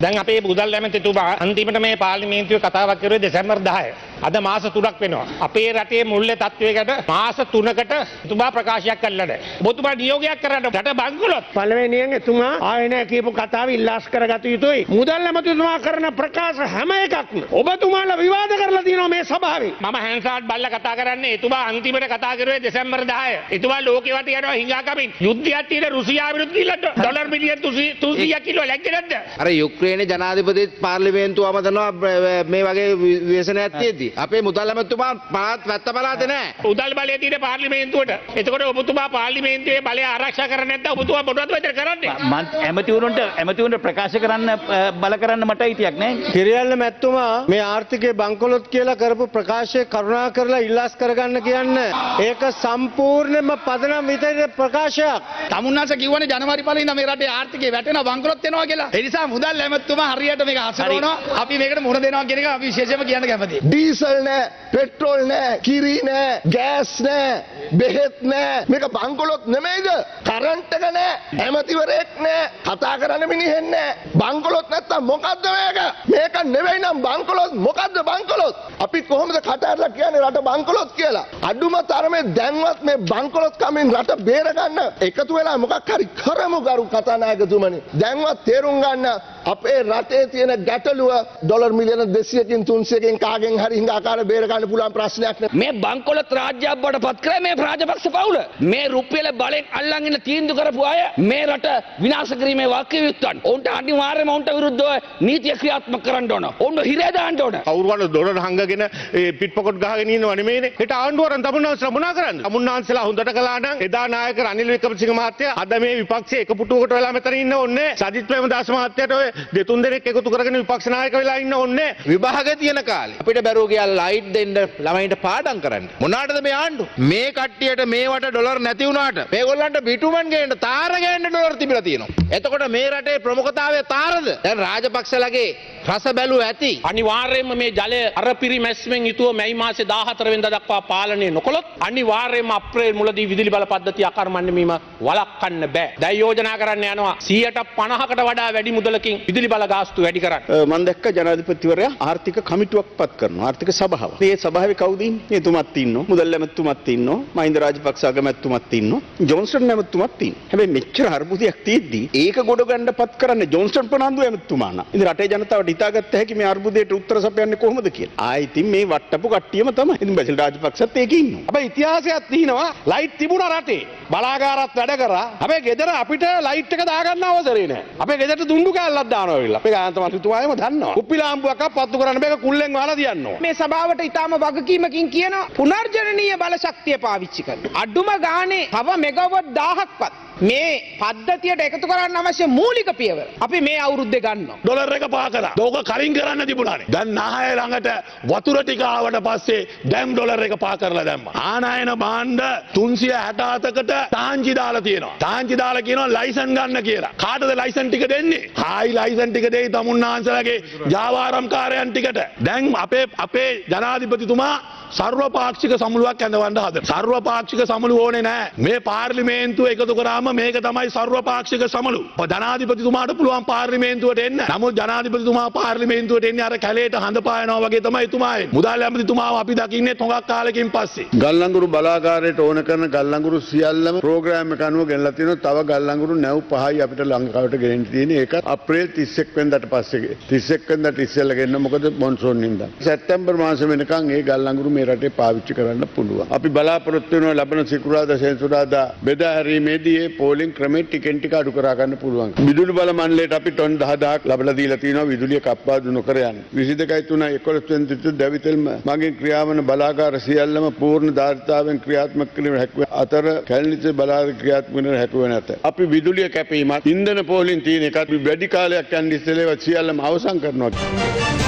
දැන් අපේ මුදල් ඇමතිතුමා අන්තිමට මේ පාර්ලිමේන්තුවේ කතාවක් කරුවේ දෙසැම්බර් 10. අද මාස 3ක් වෙනවා. අපේ රටේ මුල්‍ය තත්වයකට මාස 3කට එතුමා ප්‍රකාශයක් කළා නැහැ. ඔබතුමා නියෝගයක් කරන්න රට බංකොලොත්. පළවෙනියෙන් එතුමා ආයෙ නෑ කියපු කතාව ඉල්ලාස් කරගත යුතුයි. මුදල් ඇමතිතුමා කරන ප්‍රකාශ හැම එකක්ම ඔබතුමාලා විවාද කරලා තියෙනවා මේ සභාවේ. මම හැන්සාට් බල්ලා කතා කරන්නේ එතුමා අන්තිමට කතා කරුවේ දෙසැම්බර් 10. එතුමා ලෝකෙ වට යනවා හිඟා කමින්. යුද්ධයක් තියෙන රුසියාව විරුද්ධ ගිල්ලට ඩොලර් මිලියන් 300 කිලෝ ලැග්ගේ නැද්ද? අර යුක්්‍රේණ ජනාධිපතිත් පාර්ලිමේන්තු අමතනවා මේ වගේ ව්‍යසනයක් තියෙද්දි. අපේ මුදල් ඇමතුමා පාත් වැත්ත පලාත නෑ. උදල් බලය තියෙන පාර්ලිමේන්තුවට. එතකොට ඔබතුමා පාර්ලිමේන්තුවේ බලය ආරක්ෂා කරන්නේ නැත්නම් ඔබතුමා මොනවද මෙතන කරන්නේ? මන් ඇමතිවරුන්ට ඇමතිවරුන්ට ප්‍රකාශ කරන්න බල කරන්න මට අයිතියක් නෑ. කිරියල්ල මැත්තුමා මේ ආර්ථිකය බංකොලොත් කියලා කරපු ප්‍රකාශය කරුණා කරලා ඉල්ලාස් කරගන්න කියන්න. ඒක සම්පූර්ණයෙන්ම පදනම් විතර ප්‍රකාශයක්. තමුන්නාස කිව්වනේ ජනවාරි පළේ ඉඳන් මේ රටේ ආර්ථිකය වැටෙනවා බංකොලොත් වෙනවා කියලා. ඒ නිසා මුදල් ඇමතුමා හරියට මේක හසුරවනවා. අපි මේකට මුහුණ දෙනවා කියන එක අපි විශේෂයෙන්ම කියන්න කැමතියි. ඩීසල් නෑ පෙට්‍රෝල් නෑ කිරි නෑ ගෑස් නෑ බෙහෙත් නෑ. මේක බංකොලොත් නෙමෙයිද? කරන්ටක නෑ ඇමතිවරයෙක් නෑ කතා කරන්න මිනිහෙන් නෑ. බංකොලොත් නැත්තම් මොකද්ද මේක? මේක නෙවෙයි නම් බංකොලොත්. මොකද්ද බංකොලොත්? අපි කොහොමද කටහරලා කියන්නේ රට බංකොලොත් කියලා? අඩුම තරමේ දැන්වත් මේ බංකොලොත් කමින් රට බේරගන්න එකතු වෙලා මොකක් හරි කරමු ගරු කතානායකතුමනි දැන්වත් තේරුම් ගන්න අපේ රටේ තියෙන ගැටලුව ඩොලර් මිලියන 200කින් 300කින් කාගෙන් හරි හිඟාකාර බේරගන්න පුළුවන් ප්‍රශ්නයක් නෙවෙයි මේ බංකොලොත් රාජ්‍යයක් බවට පත් කරේ මේ රාජපක්ෂ පවුල. මේ රුපියල බලෙන් අල්ලන් ඉන්න තීන්දුව කරපු අය මේ රට විනාශ කිරීමේ වාක්‍ය යුත්තන්. ඔවුන්ට අනිවාර්යයෙන්ම ඔවුන්ට විරුද්ධව නීතිය ක්‍රියාත්මක කරන්න ඕන. ඔවුන්ට හිරේ දාන්න ඕන. කවුරුවන ඩොලර් හංගගෙන ඒ පිට්පොකට් ගහගෙන ඉන්නව නෙමෙයිනේ. ඒට ආණ්ඩුවරන් තමුන්නාන්සලා මොනා කරන්නේ? තමුන්නාන්සලා හොඳට කළා නම් එදා නායක රනිල් වික්‍රමසිංහ මහත්තයා අද මේ විපක්ෂයේ එක පුටුවකට වෙලා මෙතන ඉන්න ඕනේ. සජිත් ප්‍රේමදාස මහත්තයාට ඔය දෙතුන් දෙනෙක් එකතු කරගෙන විපක්ෂ නායක වෙලා ඉන්න ඕනේ. විභාග තියෙන කාලේ අපිට බැරුව ගියා ලයිට් දෙන්න ළමයින්ට පාඩම් කරන්න. මොනාටද මේ ආණ්ඩු? මේ කට්ටියට මේවට ඩොලර් නැති වුණාට මේගොල්ලන්ට බිටුමන් ගේන්න තාර ගේන්න ඩොලර් තිබිලා තියෙනවා. එතකොට මේ රටේ ප්‍රමුඛතාවය තාරද? දැන් රාජපක්ෂලගේ රස බැලුව ඇති. අනිවාර්යයෙන්ම මේ ජලය අර පිරිමැස්මෙන් යුතුව මැයි මාසේ 14 වෙනිදා දක්වා පාලනය නොකළොත් අනිවාර්යයෙන්ම අප්‍රේල් මුලදී විදුලි බල පද්ධතිය අකර්මණ්‍ය වීම වළක්වන්න බෑ. දැන් යෝජනා කරන්න යනවා 150කට වඩා වැඩි මුදලකින් විදුලි බල ගාස්තු වැඩි කරන්න. මම දැක්ක ජනාධිපතිවරයා ආර්ථික කමිටුවක් පත් කරනවා ආර්ථික සභාව. මේ සභාවේ කවුද ඉන්නේ? එතුමත් ඉන්නවා. මුදල් ඇමතුමත් ඉන්නවා. මහින්ද රාජපක්ෂ අගමැතිතුමත් ඉන්නවා. ජොන්සන් ඇමතුමත් ඉන්නවා. හැබැයි මෙච්චර අර්බුදයක් තියෙද්දි ඒක ගොඩ ගන්න පත් කරන්නේ ජොන්සන් ප්‍රනාන්දු ඇමතුමා නා. ඉතින් රටේ ජනතාවට හිතාගත්ත හැකි මේ අර්බුදයට උත්තර සපයන්නේ කොහොමද කියලා. ආයි ඉතින් මේ වට්ටපු කට්ටියම තමයි. ඉතින් බැසිල් රාජපක්ෂත් ඒකේ ඉන්නවා. හැබැයි ඉතිහාසයක් තියෙනවා ලයිට් තිබුණා රටේ. බලාගාරත් වැඩ කරා. හැබැයි ගෙදර අපිට ලයිට් එක දාගන්න අවසරේ නැහැ. අපේ ගෙදරට දුණ්ඩු කෑල්ලක් දානවා වෙලා. අපේ ගාන්ත මන්ත්‍රීතුමායම දන්නවා. කුප්පි ලාම්පුවක් පත්තු කරන්න මේක කුල්ලෙන් වහලා තියන්න ඕන. මේ සභාවට ඉතාම වගකීමකින් කියනවා පුනර්ජනනීය බල ශක්තිය පාවිච්චි කරන්න. අඩුම ගානේ තව මෙගවොට් 1000ක්වත් මේ පද්ධතියට එකතු කරන්න අවශ්‍ය මූලික පියවර අපි මේ අවුරුද්දේ ගන්නවා. ඩොලර් එක පා කරා. ඕක කලින් කරන්න තිබුණානේ. දැන් නහය ළඟට වතුර ටික ආවට පස්සේ දැන් ඩොලර් එක පා කරලා දැම්මා. ආනායන භාණ්ඩ 367කට තාංචි දාලා තියෙනවා. තාංචි දාලා කියනවා ලයිසන් ගන්න කියලා. කාටද ලයිසන් ටික දෙන්නේ? හායි ලයිසන් ටික දෙයි තමුන්නාන්සලගේ ජාවාරම්කාරයන් ටිකට. දැන් අපේ අපේ ජනාධිපතිතුමා සර්වපාක්ෂික සමුළුවක් ඇඳවන්න හදන. සර්වපාක්ෂික සමුළු ඕනේ නෑ. මේ පාර්ලිමේන්තුව එකතු කරාම මේක තමයි සර්වපාක්ෂික සමුළු. ජනාධිපතිතුමාට පුළුවන් පාර්ලිමේන්තුවට එන්න. නමුත් ජනාධිපතිතුමා පාර්ලිමේන්තුවට එන්නේ අර කැලේට හඳ පායනවා වගේ තමයි එතුමා එන්නේ. මුදල් ඇමතිතුමාව අපි දකින්නේ තොගක් කාලෙකින් පස්සේ. ගල්ලංගුරු බලාගාරයට ඕන කරන ගල්ලංගුරු සියල්ලම ප්‍රෝග්‍රෑම් එක අනුව ගෙනලා තියෙනවා. තව ගල්ලංගුරු නැව් පහයි අපිට ලංකාවට ගෙනින්න තියෙන්නේ. ඒක අප්‍රේල් 31 වෙනිදාට පස්සේ 31 වෙනිදාට ඉස්සෙල්ලා ගෙන්න මොකද මොන්සූන් හින්දා. සැප්තැම්බර් මාසෙ වෙනකන් ඒ ගල්ලංගුරු මේ රටේ පාවිච්චි කරන්න පුළුවන්. අපි බලාපොරොත්තු වෙනවා ලබන සිකුරාදා සෙන්සුරාදා බෙදා හැරීමේදී ඒ පෝලිං ක්‍රමේ ටිකෙන් ටික අඩු කරා ගන්න පුළුවන්. විදුලි බල මණ්ඩලයට අපි ටොන් 10000ක් ලබලා දීලා තියෙනවා විදුලිය කප්පාදු නොකර යන්න. 22යි 3යි 11 වෙනි දින දැවිතෙල්ම මගෙන් ක්‍රියාවන බලාගාර සියල්ලම පූර්ණ ධාරිතාවෙන් ක්‍රියාත්මක කිරීම හැකිව අතර කැලණිත බලාගාර ක්‍රියාත්මක වෙන හැකිව නැත. අපි විදුලිය කැපීමත් ඉන්ධන පෝලිං තියෙන එකත් අපි වැඩි කාලයක් යන ඉස්සෙල්ලා සියල්ලම අවසන් කරනවා.